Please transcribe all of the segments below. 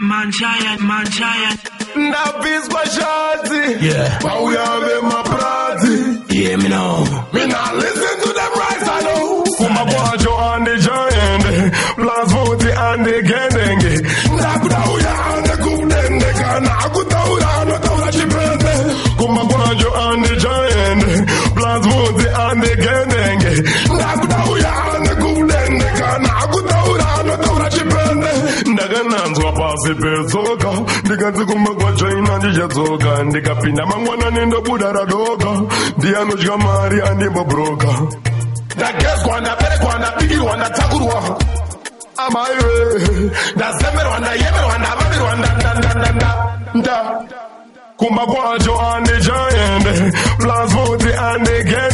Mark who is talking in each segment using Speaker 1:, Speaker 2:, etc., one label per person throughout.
Speaker 1: Manchaya, manchaya. Ndapiswa shati. Yeah. Pauya maprati. Yeah, me now? Me not listen to them rights, I For my boy and the giant. Blast Booty and the pasipedzoka ndikanzi kumagwajaina ndichadzoka ndikapinda mangwana nendobuda radoka ndianodya mari andimbobroka ndagezwa ndaberekwa ndapikirwa ndatakurwa amaiwe ndazemerwa ndayemerwa ndavamirwa ndandandandanda kumagwajo andichaende plasmoti andige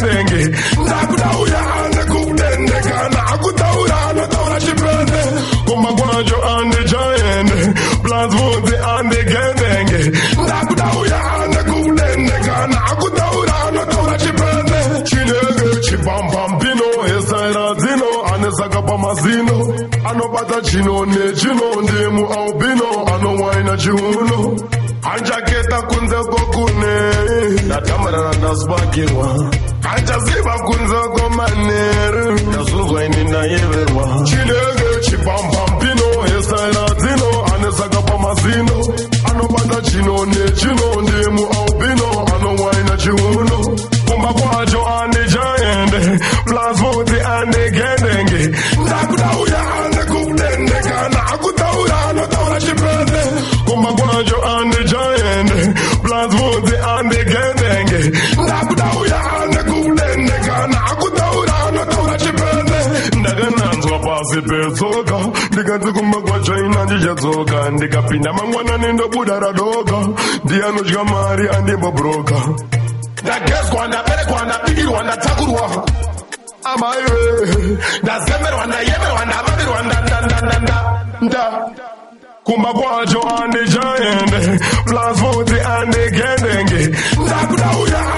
Speaker 1: mazino anobata chino nechino ndimu aubino anowaina chiuno anjaketa kunze kokune ndatambarana ndasbakirwa anjaziva kunze komaneri ndazungwaini nayeverwa chinenge chipambambino hesaila dzino anesaka pamazino anobata chino nechino ndimu aubino anowaina chiuno kumba kwacho an mavudzi andigedenge ndakuda uya ane kuulende kana akutaura anotaura chipene ndakananzwa pasi petsoka ndikanzi kumagwachaina ndichadzoka ndikapinda mangwanani ndobuda radoka ndianodya mari andimbobroka ndagezwa ndaberekwa ndapikirwa ndatakurwa amaiwe ndazemerwa ndayemerwa ndavavirwa ndandandandanda nda, nda, nda, nda, nda, nda. kumba kwacho andichanende plus futhi andigendenge ndakuda uya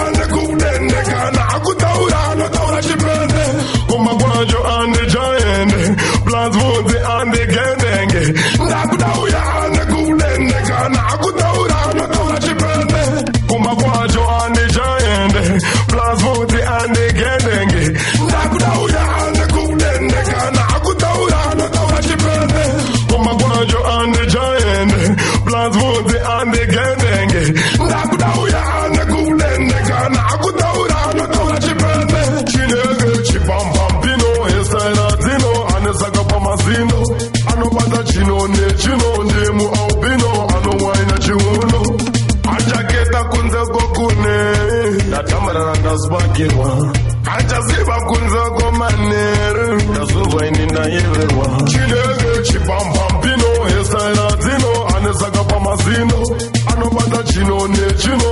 Speaker 1: nasbakelwa achasiva kunza komanere ndazvozvainina yeverwa chinenge chipambambino hestaira dzino anesaka pamazino anobata chino nechino